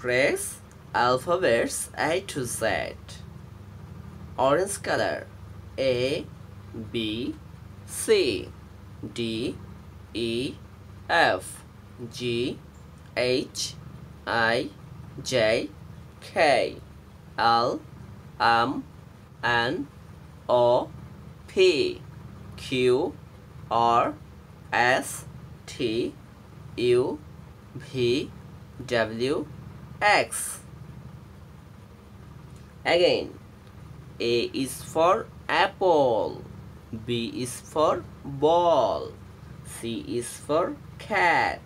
Trace alphabets A to Z. Orange color. A, B, C, D, E, F, G, H, I, J, K, L, M, N, O, P, Q, R, S, T, U, V, W, X. Again, A is for apple, B is for ball, C is for cat,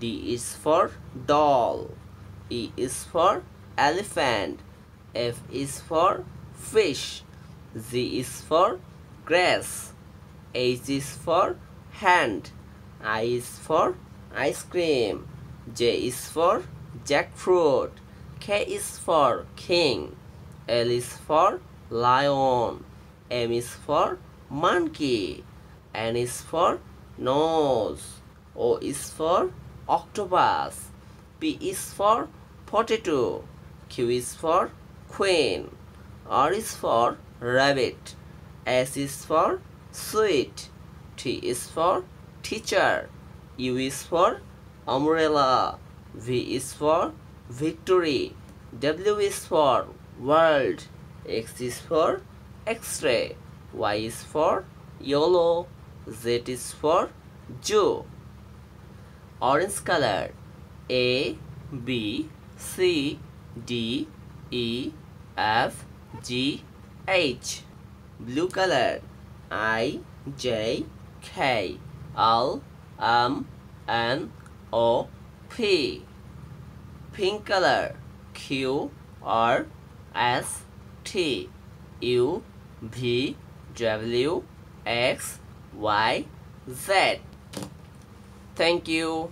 D is for doll, E is for elephant, F is for fish, Z is for grass, H is for hand, I is for ice cream, J is for jackfruit, K is for king, L is for lion, M is for monkey, N is for nose, O is for octopus, P is for potato, Q is for queen, R is for rabbit, S is for sweet, T is for teacher, U is for umbrella, V is for victory, W is for world, X is for X-ray, Y is for yellow, Z is for Joe. Orange color. A, B, C, D, E, F, G, H. Blue color. I, J, K, L, M, N, O, P. Pink color. Q, R, S, T, U, V, W, X, Y, Z. Thank you.